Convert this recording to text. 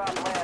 drop land.